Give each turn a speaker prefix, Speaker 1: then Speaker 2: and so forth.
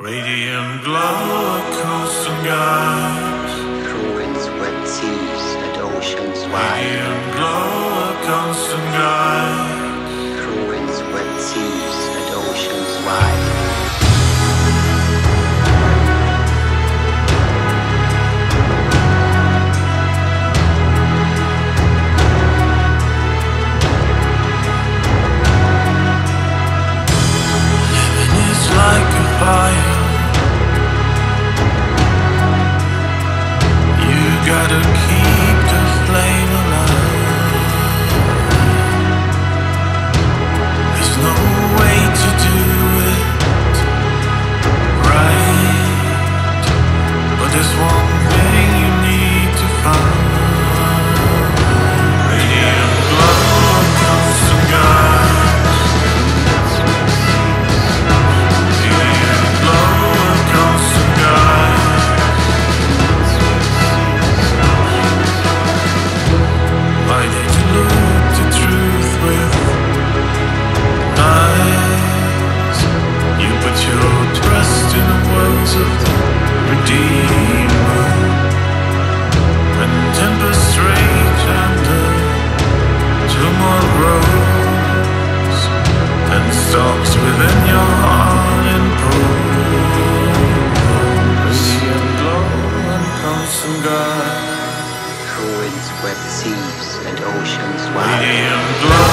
Speaker 1: Radiant glow, constant guides.
Speaker 2: through its wet seas and oceans wide,
Speaker 1: Radiant glow, constant guides.
Speaker 2: through Wow.